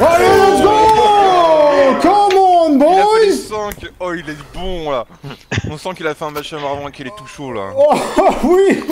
Allez, let's go! Come on, Il a fait boys! 5 Oh, il est bon là. On sent qu'il a fait un match avant et qu'il est tout chaud là. Oh, oui!